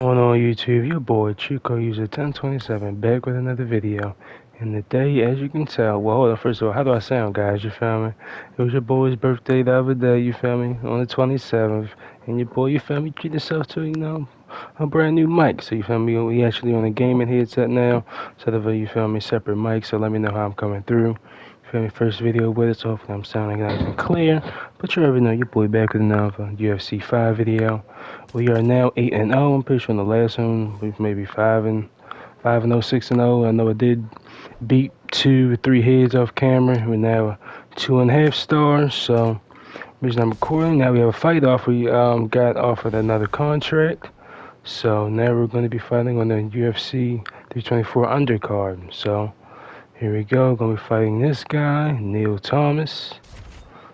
on on YouTube, your boy CheatCode User 1027 back with another video. And today, as you can tell, well, hold on, first of all, how do I sound, guys? You feel me? It was your boy's birthday the other day, you feel me? On the 27th. And your boy, you feel me, treat yourself to, you know, a brand new mic. So, you feel me? We actually on a gaming headset now of a, you feel me, separate mic. So, let me know how I'm coming through. Feel me? First video with it, so hopefully I'm sounding nice and clear. But you already know your boy back with another UFC 5 video. We are now 8 and 0. I'm pretty sure in the last one we maybe 5 and 5 and 0, 6 and 0. I know I did beat two three heads off camera. We're now two and a half stars. So reason I'm recording now we have a fight off. We um, got offered another contract. So now we're going to be fighting on the UFC 324 undercard. So here we go. Gonna be fighting this guy, Neil Thomas.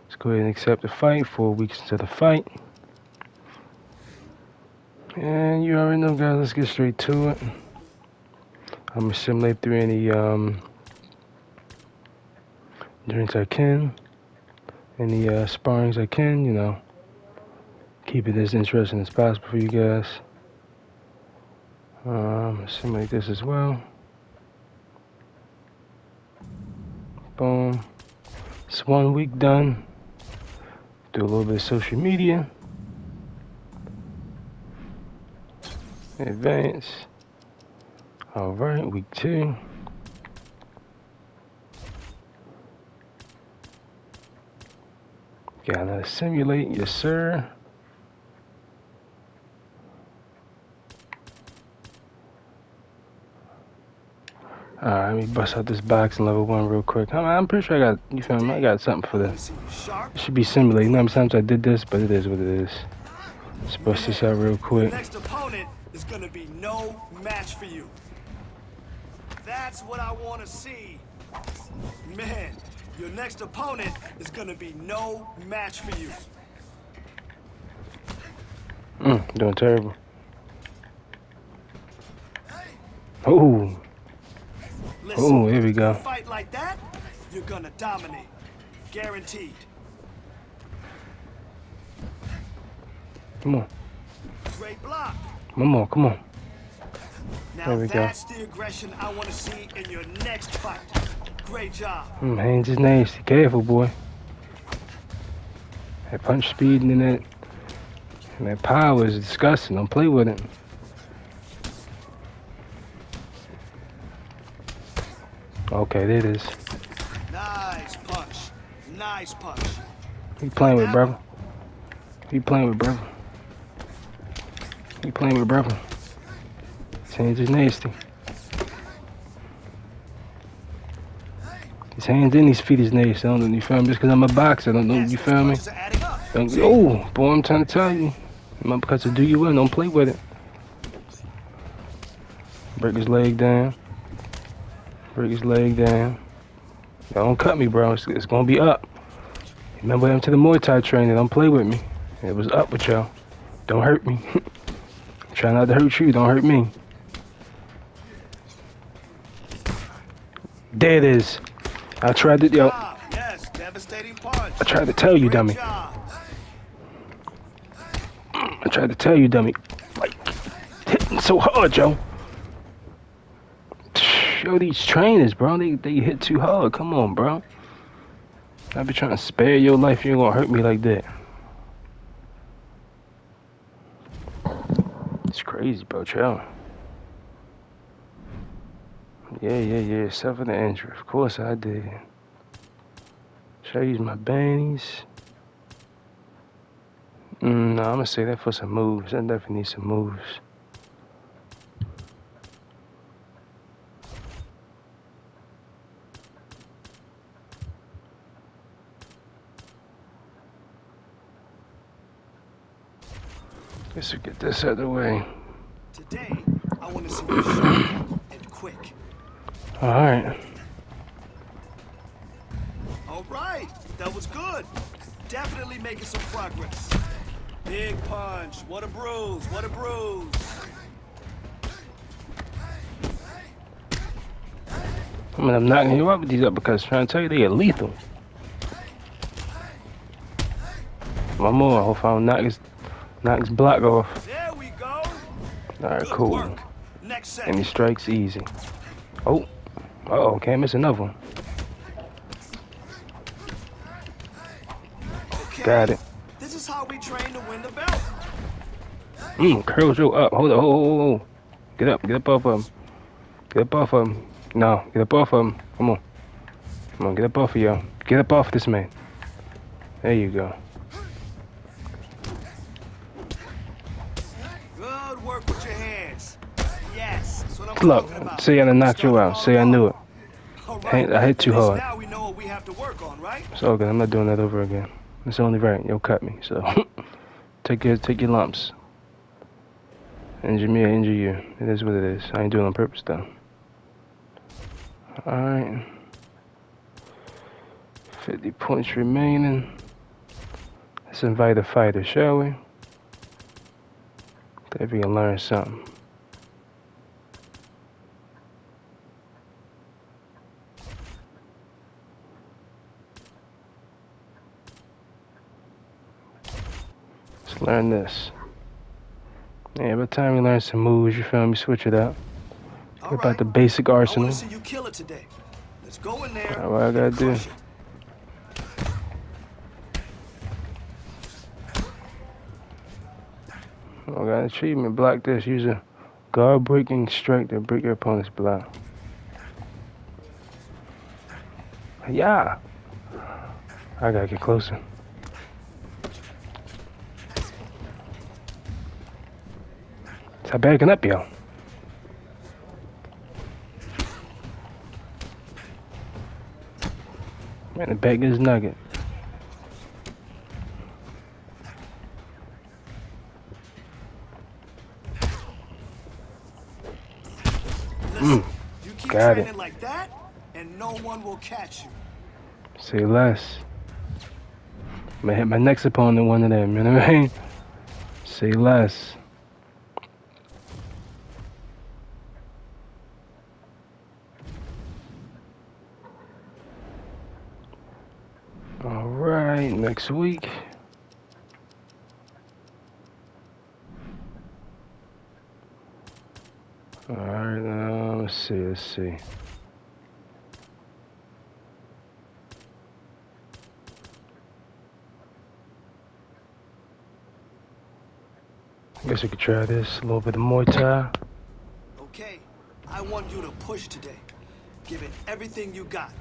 Let's go ahead and accept the fight. Four weeks into the fight. And you already know, guys. Let's get straight to it. I'm gonna simulate through any um, drinks I can, any uh, sparrings I can. You know, keep it as interesting as possible for you guys. Um, simulate this as well. Boom. It's one week done. Do a little bit of social media. Advance. Alright, week two. Gotta simulate, yes sir. Alright, let me bust out this box in level one real quick. I'm, I'm pretty sure I got, you feel me? I got something for this. It should be simulating. You know times I did this, but it is what it is. Let's bust this out real quick. Next opponent gonna be no match for you. That's what I want to see. Man, your next opponent is gonna be no match for you. Mm, doing terrible. Oh. Oh, here we go. Fight like that, you're gonna dominate, guaranteed. Come on. Great block. Come on, come on. Now There we go. that's the aggression I want to see in your next fight. Great job. Mm, hands is nasty. Careful, boy. That punch speed and that, and that power is disgusting. Don't play with it. Okay, there it is. Nice punch. Nice punch. He playing with brother. He playing with brother. He playing with brother. His hands is nasty. His hands and his feet is nasty. I don't know, you feel me? Just because I'm a boxer, don't know, you feel me? Don't, oh, boy, I'm trying to tell you. My because of do you well, don't play with it. Break his leg down. Break his leg down. Don't cut me, bro. It's, it's gonna be up. Remember I'm to the Muay Thai training. Don't play with me. It was up with y'all. Don't hurt me. Try not to hurt you. Don't hurt me. There it is. I tried to, yo. Yes, devastating punch. I tried to tell you, dummy. I tried to tell you, dummy. Like, hitting so hard, Joe. Yo, these trainers, bro, they, they hit too hard. Come on, bro. I be trying to spare your life. You ain't gonna hurt me like that. It's crazy, bro. Chill. Yeah, yeah, yeah. Suffered the injury. Of course I did. Should I use my bannies? Mm, no, I'm gonna say that for some moves. I definitely need some moves. Guess we get this out of the way. Today, I want to see you and quick. All right. All right, that was good. Definitely making some progress. Big punch. What a bruise. What a bruise. I mean, I'm knocking you up with these uppercuts. Trying to tell you they are lethal. One more. Hopefully I don't knock his, knock his block off. There we go. Alright, cool. work. Next set. Any strikes, easy. Oh. Uh-oh, can't miss another one. Okay. Got it. This is how we train to win the belt. Mmm, curl Joe up. Hold on, hold, hold, hold. Get up, get up off of him. Get up off of him. No, get up off of him. Come on. Come on, get up off of you. Get up off this man. There you go. Look, say I knocked you out. Say I knew it. I hit too hard. Now we know what we have to work on, right? It's all good. I'm not doing that over again. It's only right. You'll cut me. So take your take your lumps. Injure me or injure you. It is what it is. I ain't doing it on purpose though. Alright. 50 points remaining. Let's invite a fighter, shall we? If we can learn something. Learn this. Yeah, by the time you learn some moves, you feel me, switch it up. All Get about the basic arsenal. see you kill it today. Let's go in there. Alright, what I gotta do? it. Oh, I got an achievement. Block this. Use a guard breaking strike to break your opponent's block. Yeah. I gotta get closer. Stop backing up, yo. Man, the bag is nugget. Listen, you keep Mm. got it. like that, and no one will catch you. Say less. I'm gonna hit my next opponent one of them, you know what I mean? Say less. Next week. Alright, now let's see, let's see. I guess we could try this. A little bit of Muay Thai. Okay, I want you to push today. Give it everything you got.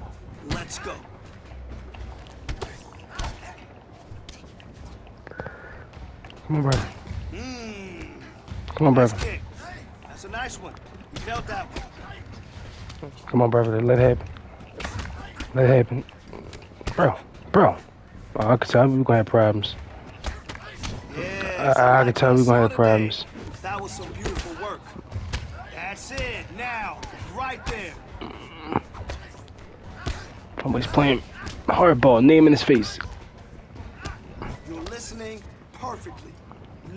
Let's go. Come on, brother. Mmm, Come on, brother. That's a nice one. You felt that one. Come on, brother. Let it happen. Let it happen. Bro, bro. Oh, I can tell we're gonna have problems. Yes, I, I like can tell we're gonna have problems. That was some beautiful work. That's it. Now, right there. Always playing hardball. Name in his face. Perfectly.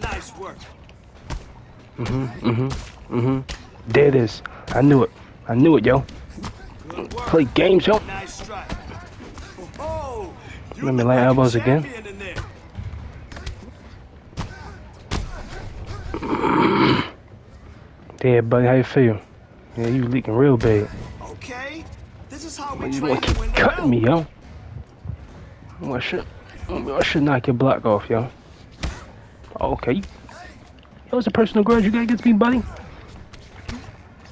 Nice work. Mm-hmm, mm-hmm, mm-hmm. There it is. I knew it. I knew it, yo. Play games, yo. Nice strike. Oh, you Let me lay elbows again. there. Yeah, buddy, how you feel? Yeah, you leaking real bad. Okay, this is how we You train keep cutting me, yo? I should, I should knock your block off, yo. Okay. That was a personal grudge you got against me, buddy.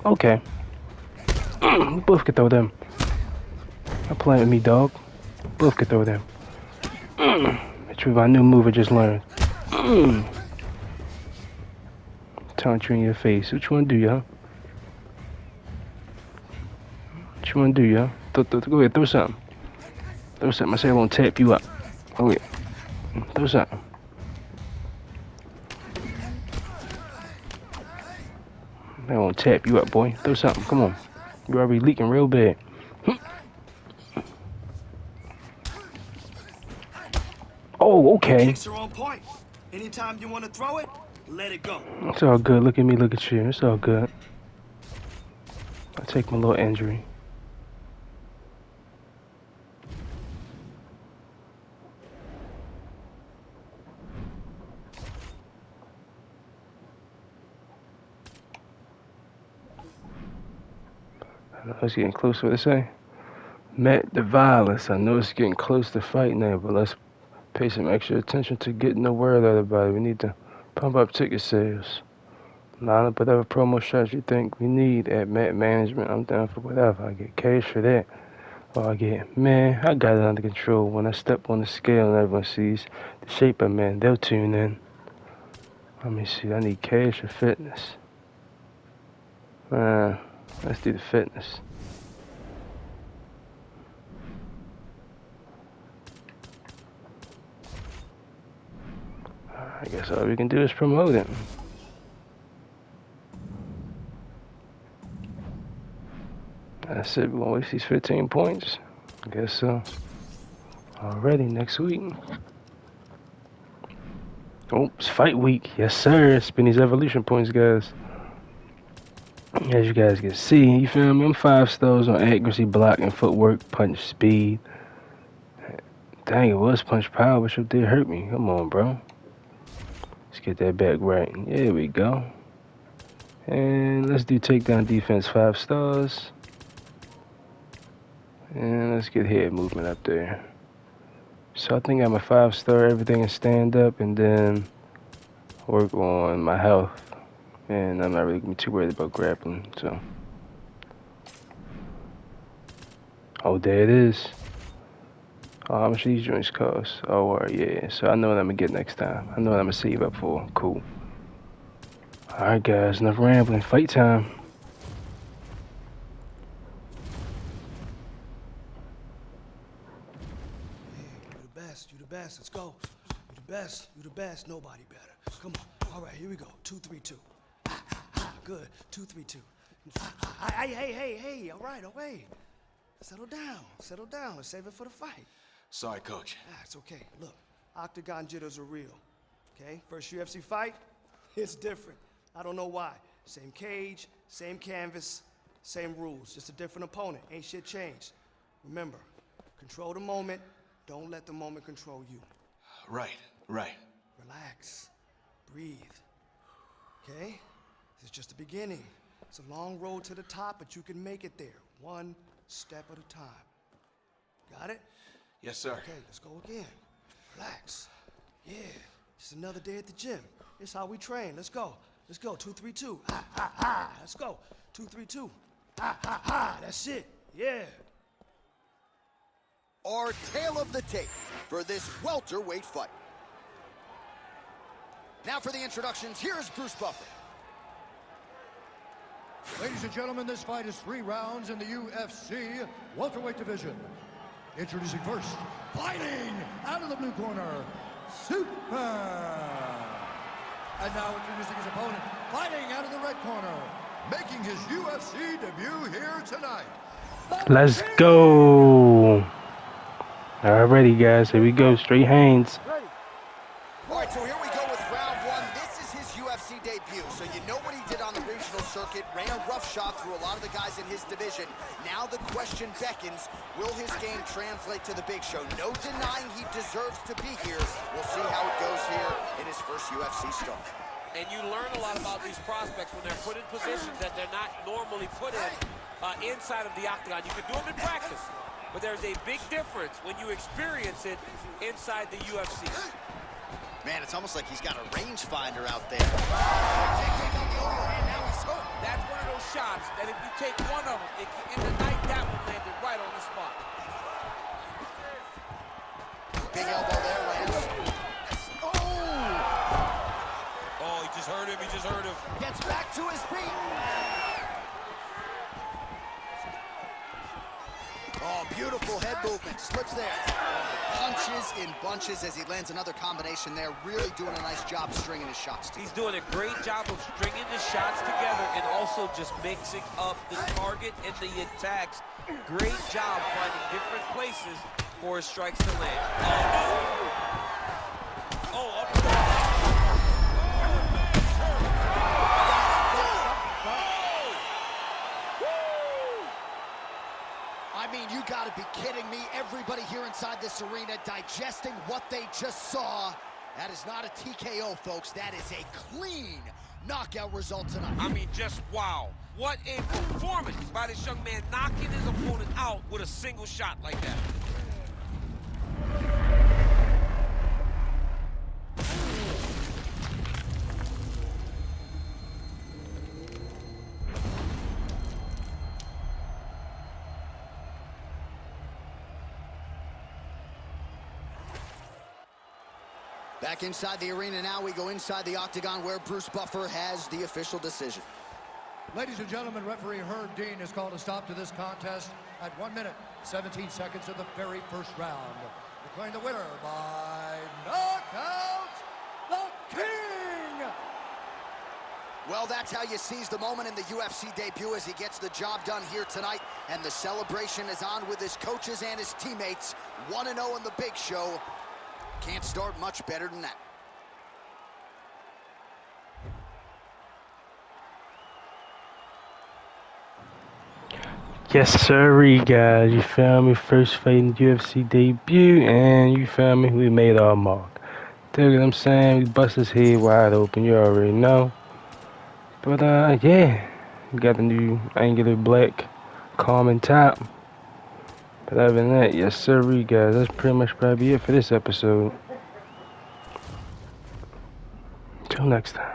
Okay. both could throw them. Not playing with me, dog. Both could throw them. That's my new move I just learned. Taunt you in your face. You wanna do, yo? What you wanna do, yo? Th- th- go ahead, throw something. Throw something. I say I won't tap you up. Oh yeah. Throw something. I won't tap you up, boy. Throw something. Come on. You're already leaking real bad. Oh, okay. Kicks are on point. Anytime you want to throw it, let it go. It's all good. Look at me. Look at you. It's all good. I take my little injury. I it's getting close to what they say. Met the Violence. I know it's getting close to fight now, but let's pay some extra attention to getting the word out about it. We need to pump up ticket sales. Line up whatever promo shots you think we need at Met Management. I'm down for whatever. I get cash for that. Or I get, man, I got it under control. When I step on the scale and everyone sees the shape of man, they'll tune in. Let me see. I need cash for fitness. Uh, let's do the fitness. Uh, I guess all we can do is promote him. That's it. We're gonna waste these 15 points. I guess so. Already next week. Oops, fight week. Yes, sir. Spin these evolution points, guys. As you guys can see, you feel me? I'm five stars on accuracy, blocking, footwork, punch speed. Dang, it was punch power, but it did hurt me. Come on, bro. Let's get that back right. There we go. And let's do takedown defense, five stars. And let's get head movement up there. So I think I'm a five star, everything is stand up, and then work on my health. And I'm not really gonna be too worried about grappling, so. Oh, there it is. Oh, how much these joints cost? Oh, all right, yeah. So I know what I'm gonna get next time. I know what I'm gonna save up for. Cool. All right, guys, enough rambling. Fight time. You're the best. You're the best. Let's go. You're the best. You're the best. Nobody better. Come on. All right, here we go. Two, three, two. Good. Two, three, two. Hey, hey, hey, hey. All right, right. Settle down. Settle down. Let's save it for the fight. Sorry, coach. Ah, it's okay. Look, octagon jitters are real. Okay? First UFC fight, it's different. I don't know why. Same cage, same canvas, same rules. Just a different opponent. Ain't shit changed. Remember, control the moment, don't let the moment control you. Right, right. Relax. Breathe. Okay? This is just the beginning. It's a long road to the top, but you can make it there. One step at a time. Got it? Yes, sir. Okay, let's go again. Relax. Yeah. It's another day at the gym. It's how we train. Let's go. Let's go. Two, three, two. Ha, ha, ha. Let's go. Two, three, two. Ha, ha, ha. That's it. Yeah our tale of the tape for this welterweight fight. Now for the introductions, here's Bruce Buffer. Ladies and gentlemen, this fight is three rounds in the UFC welterweight division. Introducing first, fighting out of the blue corner, Super. And now introducing his opponent, fighting out of the red corner, making his UFC debut here tonight. Let's go. Alrighty, guys, here we go. Straight hands. All right, so here we go with round one. This is his UFC debut. So you know what he did on the regional circuit. Ran a rough shot through a lot of the guys in his division. Now the question beckons, will his game translate to the big show? No denying he deserves to be here. We'll see how it goes here in his first UFC start. And you learn a lot about these prospects when they're put in positions that they're not normally put in uh, inside of the octagon. You can do them in practice. But there's a big difference when you experience it inside the UFC. Man, it's almost like he's got a rangefinder out there. That's one of those shots that if you take one of them, it, in the night, that one landed right on the spot. Big elbow there, Lance. Oh! Oh, he just hurt him, he just hurt him. Gets back to his feet. Oh, beautiful head movement. Slips there. Punches in bunches as he lands another combination there. Really doing a nice job stringing his shots together. He's doing a great job of stringing the shots together and also just mixing up the target and the attacks. Great job finding different places for his strikes to land. Oh, oh got to be kidding me. Everybody here inside this arena digesting what they just saw. That is not a TKO, folks. That is a clean knockout result tonight. I mean, just wow. What a performance by this young man knocking his opponent out with a single shot like that. Back inside the arena now, we go inside the octagon where Bruce Buffer has the official decision. Ladies and gentlemen, referee Herb Dean has called a stop to this contest at 1 minute, 17 seconds of the very first round. Declaring the winner by knockout, the King! Well, that's how you seize the moment in the UFC debut as he gets the job done here tonight. And the celebration is on with his coaches and his teammates. 1-0 in the big show. Can't start much better than that. Yes, sir, guys. You found me? First fight in UFC debut, and you found me? We made our mark. Dig what I'm saying? We bust his head wide open. You already know. But uh, yeah, we got the new angular black calming top. But other than that, yes, sir, guys. That's pretty much probably it for this episode. Till next time.